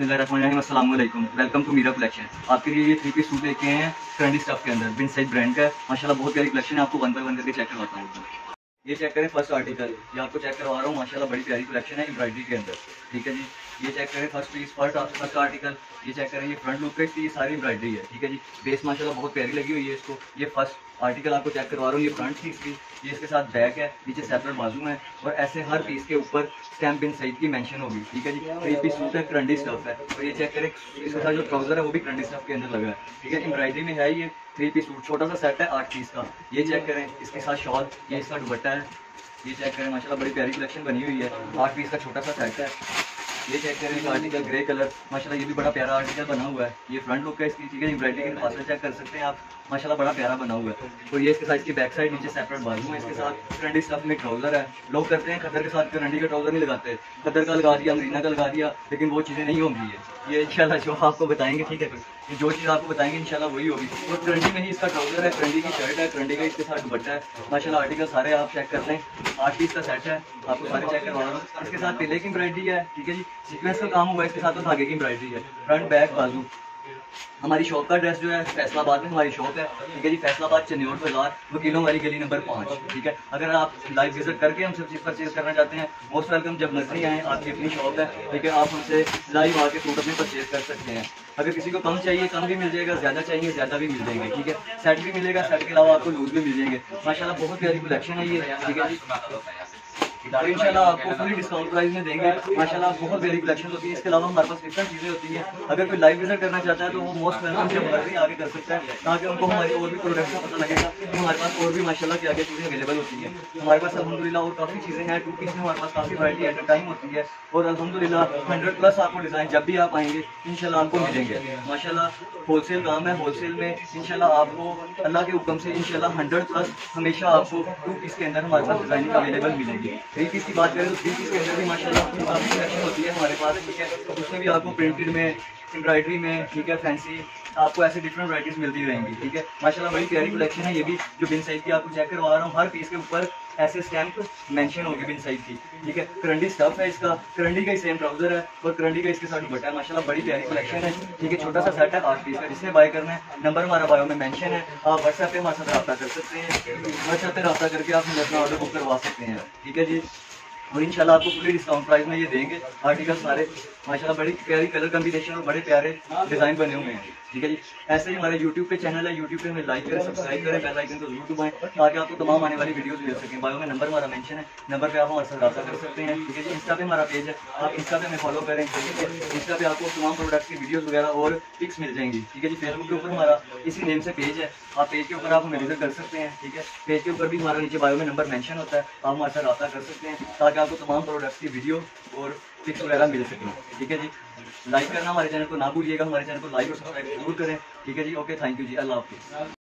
Welcome to Meera collection आपके लिए ये थ्री पी सूट लेके हैं ट्रेंडी स्टफ़ के अंदर। बिन साइज़ ब्रांड का। माशाल्लाह, बहुत प्यारी कलेक्शन है। आपको वन बाय वन करके चेक करवाता हूँ। ये चेक करें फ़र्स्ट आर्टिकल ये आपको चेक करवा रहा हूँ। माशाल्लाह, बड़ी प्यारी कलेक्शन है एम्ब्रॉयडरी के अंदर। ठीक है जी? ये चेक करें first piece first first article ये चेक करें, ये फ्रंट लुक है, ये सारी एम्ब्रॉयडरी है, ठीक है जी? बेस माशाल्लाह बहुत प्यारी लगी हुई है इसको। ये फ़र्स्ट आर्टिकल आपको चेक करवा रहा हूँ, ये फ्रंट थी इसकी, ये इसके साथ बैक है, नीचे सेपरेट बाजू है, और ऐसे हर पीस के ऊपर स्टैम्प बिन सईद की मेंशन होगी, ठीक है जी? थ्री पीस सूट है क्रंडी स्टफ़ है। और ये चेक करें, इसके साथ जो ट्राउज़र है, वो भी क्रंडी स्टफ़ के अंदर लगा है, ठीक है? एम्ब्रॉयडरी में है ये थ्री पीस सूट छोटा सा सेट है, आठ पीस का। ये चेक करें, इसके साथ शॉल ये इसका दुपट्टा है। ये चेक करें, माशाल्लाह बड़ी प्यारी कलेक्शन बनी हुई है। आठ पीस का छोटा सा सेट है। ये चेक करें आर्टिकल ग्रे कलर माशाल्लाह ये भी बड़ा प्यारा आर्टिकल बना हुआ है। ये फ्रंट लुक है, इसकी ठीक है एम्ब्रॉयडरी के पास चेक कर सकते हैं आप। माशाल्लाह बड़ा प्यारा बना हुआ है। तो ये इसके साथ इसकी बैक साइड नीचे सेपरेट बाजू है। इसके साथ फ्रंटी स्टफ़ में ट्राउज़र है। लोग करते हैं खदर के साथ करंडी का ट्राउज़र नहीं लगाते? खदर का लगा दिया, मरीना का लगा दिया, लेकिन वो चीज़ें नहीं होंगी ये। इंशाल्लाह जो आपको बताएँगे, ठीक है ये जो चीज़ आपको बताएँगे, इंशाल्लाह वही होगी। और करंडी में ही इसका ट्राउज़र है करंडी की शर्ट है करंडी का इसके साथ दुपट्टा है। माशाल्लाह आर्टिकल सारे आप चेक कर लें। आठ पीस का सेट है, आपको सारे चेक करवा इसके साथ पिले की एम्ब्रॉयडरी है, ठीक है जी? सीक्वेंस का काम हुआ है, इसके साथ तो धागे की एम्ब्रॉयडरी है। फ्रंट बैक बाजू। हमारी शॉप का एड्रेस जो है, फैसलाबाद में हमारी शॉप है। ठीक है जी, फैसलाबाद चन्योर बाज़ार, वकीलों वाली गली नंबर पाँच। ठीक है, अगर आप लाइव विज़िट करके हमसे चीज़ परचेज करना चाहते हैं मोस्ट वेलकम जब नजरी आए, आपकी अपनी शॉप है। ठीक है, आप हमसे लाइव आके सूट अपने परचेज कर सकते हैं। अगर किसी को कम चाहिए, कम भी मिल जाएगा, ज़्यादा चाहिए, ज़्यादा भी मिल जाएँगे। ठीक है सेट भी मिलेगा सेट के अलावा आपको लूज भी मिल जाएँगे। माशाला बहुत प्यारी कलेक्शन है ये। ठीक है तो इंशाल्लाह आपको फुली डिस्काउंट प्राइस में देंगे। माशाल्लाह बहुत वेरी कलेक्शन होती है। इसके अलावा हमारे पास डिफरेंट चीज़ें होती हैं। अगर कोई लाइव विज़िट करना चाहता है तो वो मोस्ट वेलकम जब मर्ज़ी आगे कर सकता है। ताकि उनको हमारी और भी प्रोडक्ट का पता लगेगा। हमारे पास और भी माशाल्लाह की आगे चीज़ें अवेलेबल होती हैं। हमारे पास अलहमदिल्ला और काफ़ी चीज़ें हैं। टू पीस में हमारे पास काफ़ी वरायटी एट टाइम होती है। और अलहमदिल्ला हंड्रेड प्लस आपको डिज़ाइन जब भी आप आएँगे इनशाला आपको मिलेंगे। माशा होलसेल काम है। होलसेल में इनशाला आपको अल्लाह के हुक्म से इनशाला हंड्रेड प्लस हमेशा आपको टू पीस के अंदर हमारे पास डिज़ाइनिंग अवेलेबल मिलेगी। थ्री पीस की बात करें तो थ्री पीस के अंदर भी माशाल्लाह काफ़ी कलेक्शन होती है हमारे पास, ठीक है? उसमें भी आपको प्रिंटेड में एम्ब्रॉयडरी में, ठीक है फैंसी आपको ऐसे डिफरेंट वराइटीज मिलती रहेंगी, ठीक है? माशाल्लाह, बड़ी प्यारी कलेक्शन है ये भी, जो बिन साइज़ की आपको चेक करवा रहा हूँ हर पीस के ऊपर ऐसे स्टैम्प मेंशन होगी बिन साइज़ की, ठीक है? करंडी स्टफ़ है इसका करंडी का ही सेम ट्राउज़र है, और करंडी का इसके साथ दुपट्टा है, माशाल्लाह बड़ी प्यारी कलेक्शन है, ठीक है? छोटा सा सेट है, आठ पीस का जिसने बाय करना है नंबर हमारा बायो में मैंशन है, आप व्हाट्सएप पे हमारे साथ रब्ता कर सकते हैं व्हाट्सएप पे रब्ता करके आप अपना ऑर्डर बुक करवा सकते हैं, ठीक है जी? और इंशाल्लाह आपको फुली डिस्काउंट प्राइस में ये देंगे। आर्टिकल सारे। माशाल्लाह बड़ी प्यारी कलर कम्बिनेशन और बड़े प्यारे डिज़ाइन बने हुए हैं। ठीक है जी? ऐसे ही हमारे यूट्यूब पे चैनल है। यूट्यूब पे हमें लाइक करें सब्सक्राइब करें बेल आइकन को ज़रूर दबाएँ ताकि आपको तमाम आने वाली वीडियोस मिल सकें। बायो में नंबर हमारा मेंशन है। नंबर पे आप हमारे साथ रब्ता कर सकते हैं। ठीक है जी? इंस्टा पे हमारा पेज है। आप इंस्टा पे हमें फॉलो करें। ठीक है इंस्टा पे आपको तमाम प्रोडक्ट की वीडियोज़ वगैरह और पिक्स मिल जाएँगी। ठीक है जी? फेसबुक के ऊपर हमारा इसी नेम से पेज है। आप पेज के ऊपर आप हमें विज़िट कर सकते हैं। ठीक है? पेज के ऊपर भी हमारा नीचे बायो में नंबर मैंशन होता है। आप हमारे साथ रब्ता कर सकते हैं ताकि आपको तमाम प्रोडक्ट्स की वीडियो और टिप्स वगैरह मिल सकें ठीक है जी? लाइक करना हमारे चैनल को ना भूलिएगा, हमारे चैनल को लाइक और सब्सक्राइब ज़रूर करें। ठीक है जी? ओके थैंक यू जी। अल्लाह हाफिज़।